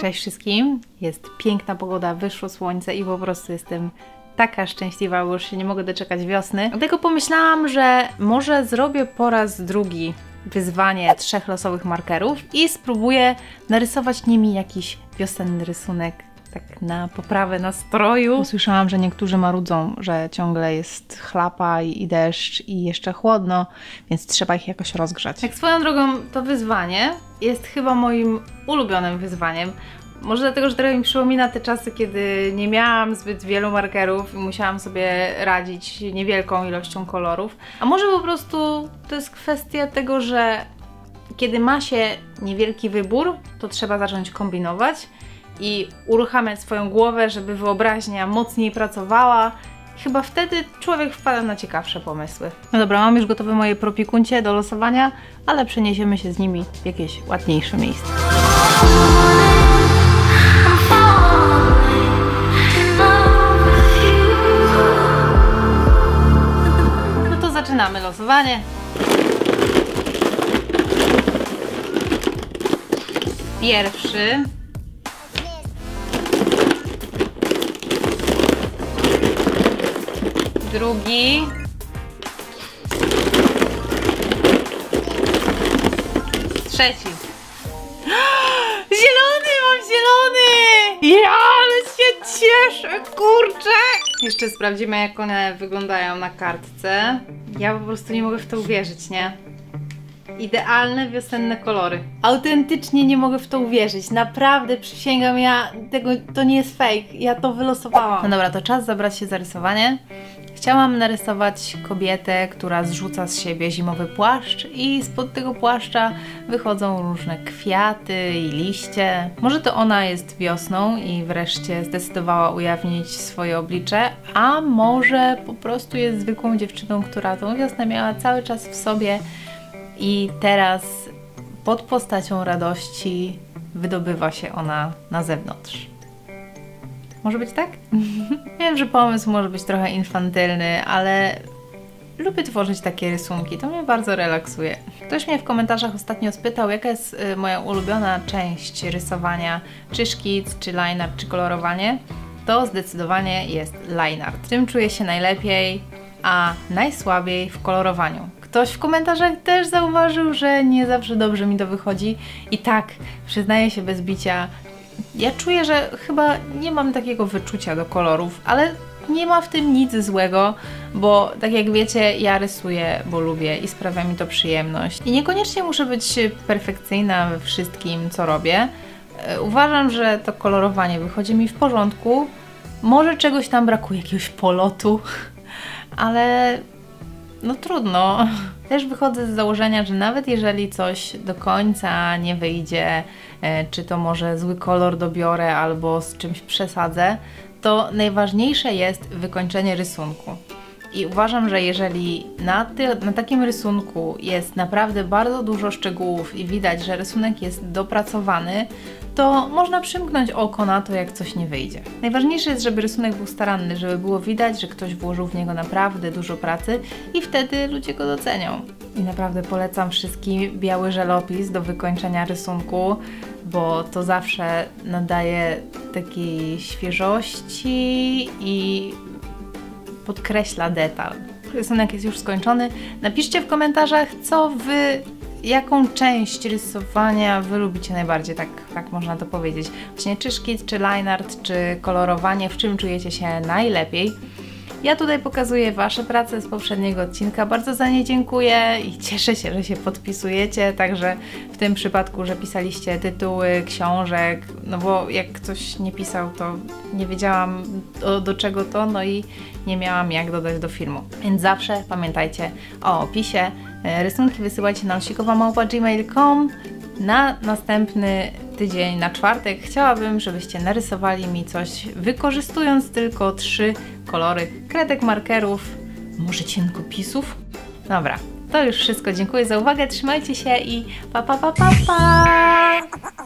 Cześć wszystkim. Jest piękna pogoda, wyszło słońce i po prostu jestem taka szczęśliwa, bo już się nie mogę doczekać wiosny. Dlatego pomyślałam, że może zrobię po raz drugi wyzwanie trzech losowych markerów i spróbuję narysować nimi jakiś wiosenny rysunek tak na poprawę nastroju. Usłyszałam, że niektórzy marudzą, że ciągle jest chlapa i, i deszcz i jeszcze chłodno, więc trzeba ich jakoś rozgrzać. Tak swoją drogą to wyzwanie jest chyba moim ulubionym wyzwaniem. Może dlatego, że trochę mi przypomina te czasy, kiedy nie miałam zbyt wielu markerów i musiałam sobie radzić niewielką ilością kolorów. A może po prostu to jest kwestia tego, że kiedy ma się niewielki wybór, to trzeba zacząć kombinować i uruchamiać swoją głowę, żeby wyobraźnia mocniej pracowała. Chyba wtedy człowiek wpada na ciekawsze pomysły. No dobra, mam już gotowe moje propikuncie do losowania, ale przeniesiemy się z nimi w jakieś ładniejsze miejsce. No to zaczynamy losowanie. Pierwszy drugi. Trzeci. Zielony, mam zielony! Ja, ale się cieszę, kurczę! Jeszcze sprawdzimy, jak one wyglądają na kartce. Ja po prostu nie mogę w to uwierzyć, nie? Idealne wiosenne kolory. Autentycznie nie mogę w to uwierzyć. Naprawdę przysięgam, ja tego to nie jest fake. Ja to wylosowałam. No dobra, to czas zabrać się za rysowanie. Chciałam narysować kobietę, która zrzuca z siebie zimowy płaszcz i spod tego płaszcza wychodzą różne kwiaty i liście. Może to ona jest wiosną i wreszcie zdecydowała ujawnić swoje oblicze, a może po prostu jest zwykłą dziewczyną, która tą wiosnę miała cały czas w sobie i teraz pod postacią radości wydobywa się ona na zewnątrz. Może być tak? Wiem, że pomysł może być trochę infantylny, ale lubię tworzyć takie rysunki. To mnie bardzo relaksuje. Ktoś mnie w komentarzach ostatnio spytał, jaka jest y, moja ulubiona część rysowania, czy szkic, czy line czy kolorowanie. To zdecydowanie jest line tym czuję się najlepiej, a najsłabiej w kolorowaniu. Ktoś w komentarzach też zauważył, że nie zawsze dobrze mi to wychodzi. I tak, przyznaję się bez bicia, ja czuję, że chyba nie mam takiego wyczucia do kolorów, ale nie ma w tym nic złego, bo tak jak wiecie, ja rysuję, bo lubię i sprawia mi to przyjemność. I niekoniecznie muszę być perfekcyjna we wszystkim, co robię. E, uważam, że to kolorowanie wychodzi mi w porządku. Może czegoś tam brakuje, jakiegoś polotu, ale no trudno. Też wychodzę z założenia, że nawet jeżeli coś do końca nie wyjdzie, e, czy to może zły kolor dobiorę albo z czymś przesadzę, to najważniejsze jest wykończenie rysunku. I uważam, że jeżeli na, ty, na, takim rysunku jest naprawdę bardzo dużo szczegółów i widać, że rysunek jest dopracowany, to można przymknąć oko na to, jak coś nie wyjdzie. Najważniejsze jest, żeby rysunek był staranny, żeby było widać, że ktoś włożył w niego naprawdę dużo pracy i wtedy ludzie go docenią. I naprawdę polecam wszystkim biały żelopis do wykończenia rysunku, bo to zawsze nadaje takiej świeżości i podkreśla detal. Rysunek jest już skończony. Napiszcie w komentarzach, co Wy jaką część rysowania Wy lubicie najbardziej, tak, tak można to powiedzieć. Właśnie czy szkic, czy line art, czy kolorowanie, w czym czujecie się najlepiej. Ja tutaj pokazuję Wasze prace z poprzedniego odcinka. Bardzo za nie dziękuję i cieszę się, że się podpisujecie. Także w tym przypadku, że pisaliście tytuły książek, no bo jak ktoś nie pisał, to nie wiedziałam do, do czego to, no i nie miałam jak dodać do filmu. Więc zawsze pamiętajcie o opisie. E, rysunki wysyłajcie na osikovamałpa.gmail.com na następny tydzień, na czwartek, chciałabym, żebyście narysowali mi coś, wykorzystując tylko trzy kolory kredek, markerów, może cienkopisów. Dobra, to już wszystko. Dziękuję za uwagę, trzymajcie się i pa pa pa pa pa!